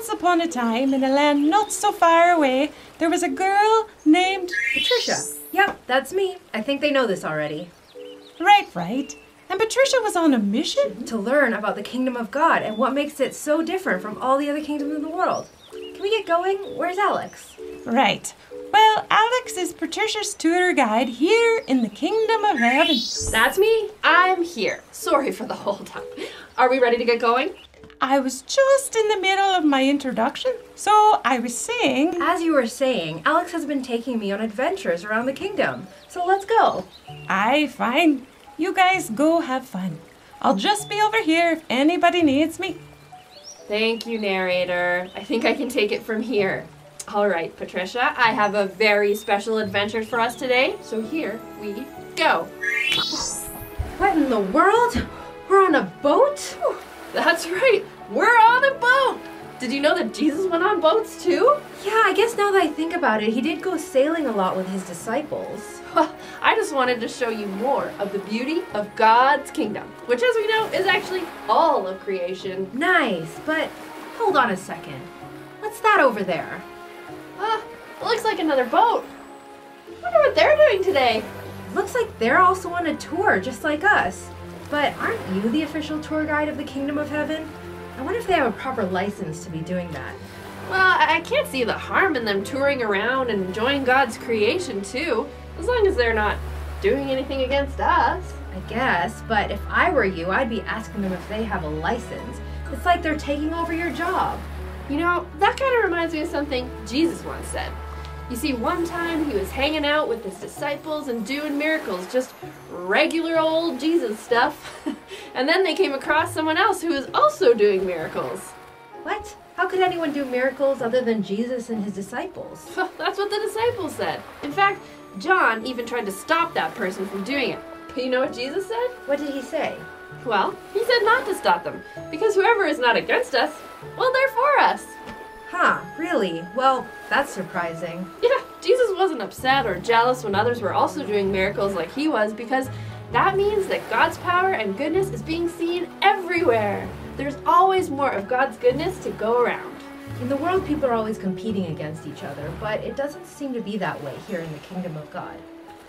Once upon a time, in a land not so far away, there was a girl named. Patricia. Yep, that's me. I think they know this already. Right, right. And Patricia was on a mission? Mm-hmm. To learn about the kingdom of God and what makes it so different from all the other kingdoms in the world. Can we get going? Where's Alex? Right. Well, Alex is Patricia's tour guide here in the kingdom of heaven. That's me. I'm here. Sorry for the hold up. Are we ready to get going? I was just in the middle of my introduction, so I was saying. As you were saying, Alex has been taking me on adventures around the kingdom. So let's go. Aye, fine. You guys go have fun. I'll just be over here if anybody needs me. Thank you, narrator. I think I can take it from here. All right, Patricia, I have a very special adventure for us today, so here we go. What in the world? We're on a boat? That's right, we're on a boat. Did you know that Jesus went on boats too? Yeah, I guess now that I think about it, he did go sailing a lot with his disciples. Well, I just wanted to show you more of the beauty of God's kingdom, which, as we know, is actually all of creation. Nice, but hold on a second. What's that over there? Ah, it looks like another boat. Wonder what they're doing today. Looks like they're also on a tour, just like us. But aren't you the official tour guide of the Kingdom of Heaven? I wonder if they have a proper license to be doing that. Well, I can't see the harm in them touring around and enjoying God's creation too, as long as they're not doing anything against us. I guess, but if I were you, I'd be asking them if they have a license. It's like they're taking over your job. You know, that kind of reminds me of something Jesus once said. You see, one time he was hanging out with his disciples and doing miracles, just regular old Jesus stuff. and then they came across someone else who was also doing miracles. What? How could anyone do miracles other than Jesus and his disciples? That's what the disciples said. In fact, John even tried to stop that person from doing it. But you know what Jesus said? What did he say? Well, he said not to stop them, because whoever is not against us, well, they're for us. Huh, really? Well, that's surprising. Yeah, Jesus wasn't upset or jealous when others were also doing miracles like he was, because that means that God's power and goodness is being seen everywhere. There's always more of God's goodness to go around. In the world, people are always competing against each other, but it doesn't seem to be that way here in the kingdom of God.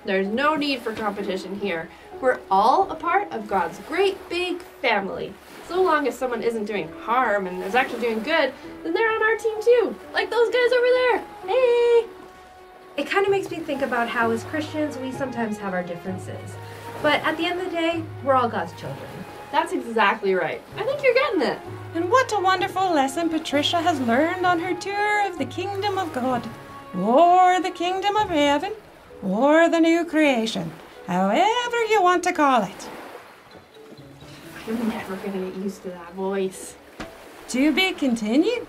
There's no need for competition here. We're all a part of God's great big family. So long as someone isn't doing harm and is actually doing good, then they're on our team too. Like those guys over there. Hey! It kind of makes me think about how, as Christians, we sometimes have our differences. But at the end of the day, we're all God's children. That's exactly right. I think you're getting it. And what a wonderful lesson Patricia has learned on her tour of the kingdom of God, or the kingdom of heaven, or the new creation, however you want to call it. I'm never gonna get used to that voice. To be continued.